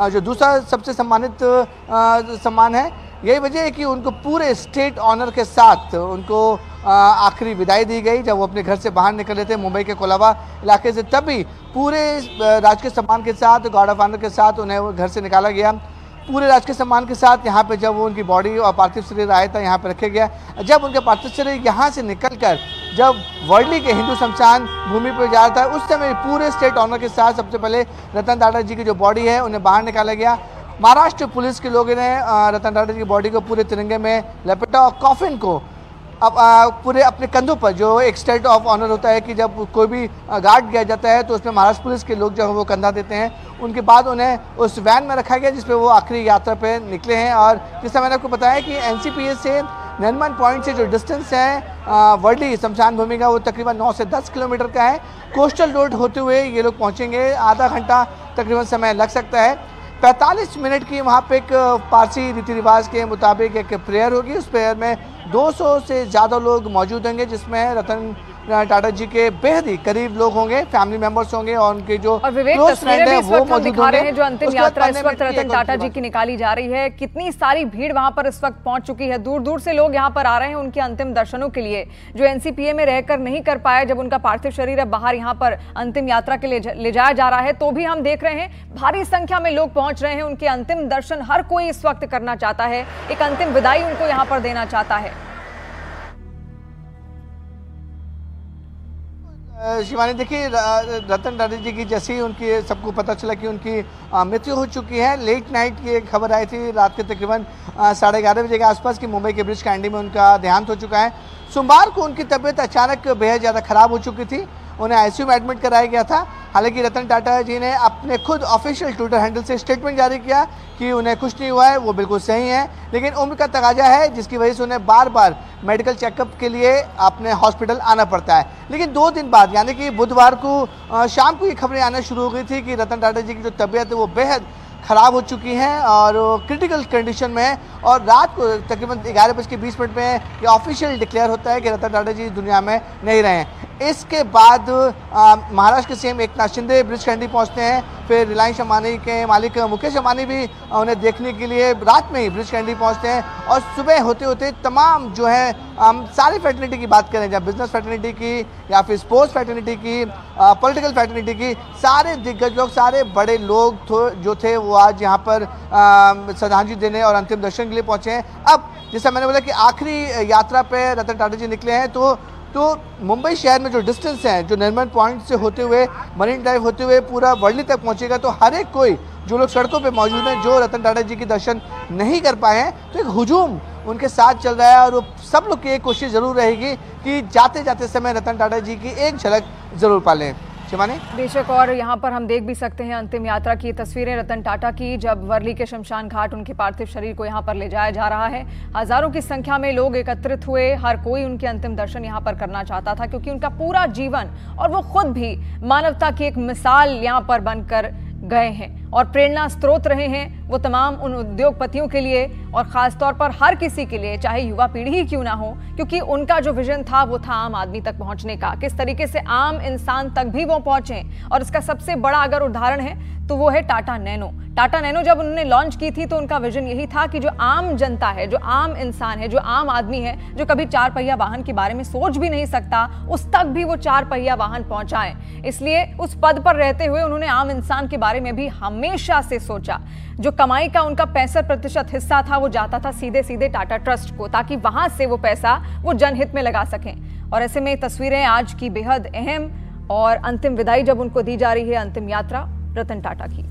जो दूसरा सबसे सम्मानित सम्मान है, यही वजह है कि उनको पूरे स्टेट ऑनर के साथ उनको आखिरी विदाई दी गई जब वो अपने घर से बाहर निकले थे मुंबई के कोलाबा इलाके से। तभी पूरे राजकीय सम्मान के साथ गार्ड ऑफ़ ऑनर के साथ उन्हें घर से निकाला गया। पूरे राजकीय सम्मान के साथ यहाँ पे जब वो उनकी बॉडी और पार्थिव शरीर आया था, यहाँ पे रखे गया। जब उनके पार्थिव शरीर यहाँ से निकल कर जब वर्ली के हिंदू शमशान भूमि पर जा रहा था, उस समय पूरे स्टेट ऑनर के साथ सबसे पहले रतन टाटा जी की जो बॉडी है, उन्हें बाहर निकाला गया। महाराष्ट्र पुलिस के लोगों ने रतन टाटा जी की बॉडी को पूरे तिरंगे में लपेटा और कॉफिन को अब पूरे अपने कंधों पर, जो एक स्टेट ऑफ़ ऑनर होता है कि जब कोई भी गार्ड गया जाता है तो उसमें महाराष्ट्र पुलिस के लोग जो है वो कंधा देते हैं। उनके बाद उन्हें उस वैन में रखा गया, जिसपे वो आखिरी यात्रा पे निकले हैं। और जैसा मैंने आपको बताया कि एनसीपीएस से नरमन पॉइंट से जो डिस्टेंस है वर्ली शमशान भूमि का, वो तकरीबन 9 से 10 किलोमीटर का है। कोस्टल रोड होते हुए ये लोग पहुँचेंगे। आधा घंटा तकरीबन समय लग सकता है। 45 मिनट की वहाँ पे एक पारसी रीति रिवाज के मुताबिक एक प्रेयर होगी। उस प्रेयर में 200 से ज़्यादा लोग मौजूद होंगे, जिसमें रतन टाटा जी के बेहद ही करीब लोग होंगे फैमिली मेंबर्स होंगे और उनके जो क्लोज फ्रेंड है वो मौजूद दिखा रहे हैं जो अंतिम यात्रा इस वक्त रतन टाटा जी की निकाली जा रही है। कितनी सारी भीड़ वहाँ पर इस वक्त पहुँच चुकी है दूर दूर से लोग यहाँ पर आ रहे हैं उनके अंतिम दर्शनों के लिए जो एनसीपीए में रहकर नहीं कर पाया जब उनका पार्थिव शरीर अब बाहर यहाँ पर अंतिम यात्रा के लिए ले जाया जा रहा है तो भी हम देख रहे हैं भारी संख्या में लोग पहुँच रहे हैं उनके अंतिम दर्शन हर कोई इस वक्त करना चाहता है एक अंतिम विदाई उनको यहाँ पर देना चाहता है। शिवानी, देखिए रतन टाटा जी की जैसे ही उनकी, सबको पता चला कि उनकी मृत्यु हो चुकी है लेट नाइट की एक खबर आई थी, रात के तकरीबन साढ़े ग्यारह बजे के आसपास कि मुंबई के ब्रिज कैंडी में उनका देहांत हो चुका है। सोमवार को उनकी तबीयत अचानक बेहद ज़्यादा ख़राब हो चुकी थी, उन्हें आईसीयू में एडमिट कराया गया था। हालाँकि रतन टाटा जी ने अपने खुद ऑफिशियल ट्विटर हैंडल से स्टेटमेंट जारी किया कि उन्हें कुछ नहीं हुआ है, वो बिल्कुल सही है, लेकिन उम्र का तकाजा है, जिसकी वजह से उन्हें बार बार मेडिकल चेकअप के लिए अपने हॉस्पिटल आना पड़ता है। लेकिन दो दिन बाद, यानी कि बुधवार को शाम को ये खबरें आना शुरू हो गई थी कि रतन टाटा जी की जो तबीयत है वो बेहद ख़राब हो चुकी हैं और क्रिटिकल कंडीशन में है और रात को तकरीबन ग्यारह बज के बीस मिनट में ये ऑफिशियल डिक्लेयर होता है कि रतन टाटा जी दुनिया में नहीं रहे। इसके बाद महाराष्ट्र के सीएम एक नाथ शिंदे ब्रिज कैंडी पहुँचते हैं फिर रिलायंस अंबानी के मालिक मुकेश अंबानी भी उन्हें देखने के लिए रात में ही ब्रिज कैंडी पहुँचते हैं और सुबह होते होते तमाम जो है, हम सारी फैटर्निटी की बात करें जब बिज़नेस फैटर्निटी की या फिर स्पोर्ट्स फैटर्निटी की पॉलिटिकल फैटर्निटी की, सारे दिग्गज लोग, सारे बड़े लोग जो थे, वो आज यहाँ पर श्रद्धांजलि देने और अंतिम दर्शन के लिए पहुँचे हैं। अब जैसा मैंने बोला कि आखिरी यात्रा पर रतन टाटा जी निकले हैं तो तो मुंबई शहर में जो डिस्टेंस है, जो निर्मल पॉइंट से होते हुए मरीन ड्राइव होते हुए पूरा वर्ली तक पहुंचेगा तो हर एक कोई जो लोग सड़कों पे मौजूद हैं, जो रतन टाटा जी के दर्शन नहीं कर पाए हैं तो एक हुजूम उनके साथ चल रहा है और वो सब लोग की एक कोशिश ज़रूर रहेगी कि जाते जाते समय रतन टाटा जी की एक झलक ज़रूर पालें। बेशक, और यहाँ पर हम देख भी सकते हैं अंतिम यात्रा की तस्वीरें। रतन टाटा की, जब वर्ली के शमशान घाट, उनके पार्थिव शरीर को यहाँ पर ले जाया जा रहा है। हज़ारों की संख्या में लोग एकत्रित हुए। हर कोई उनके अंतिम दर्शन यहाँ पर करना चाहता था, क्योंकि उनका पूरा जीवन, और वो खुद भी मानवता की एक मिसाल यहाँ पर बनकर गए हैं। और प्रेरणा स्रोत रहे हैं वो तमाम उन उद्योगपतियों के लिए और ख़ास तौर पर हर किसी के लिए, चाहे युवा पीढ़ी ही क्यों ना हो, क्योंकि उनका जो विजन था वो था आम आदमी तक पहुँचने का। किस तरीके से आम इंसान तक भी वो पहुँचे। और इसका सबसे बड़ा अगर उदाहरण है तो वो है टाटा नैनो। टाटा नैनो जब उन्होंने लॉन्च की थी तो उनका विजन यही था कि जो आम जनता है, जो आम इंसान है, जो आम आदमी है, जो कभी चार पहिया वाहन के बारे में सोच भी नहीं सकता, उस तक भी वो चार पहिया वाहन पहुँचाए। इसलिए उस पद पर रहते हुए उन्होंने आम इंसान के बारे में भी हमेशा से सोचा। जो कमाई का उनका पैंसठ प्रतिशत हिस्सा था, वो जाता था सीधे सीधे टाटा ट्रस्ट को, ताकि वहाँ से वो पैसा वो जनहित में लगा सकें। और ऐसे में तस्वीरें आज की बेहद अहम और अंतिम विदाई जब उनको दी जा रही है, अंतिम यात्रा। रतन टाटा की।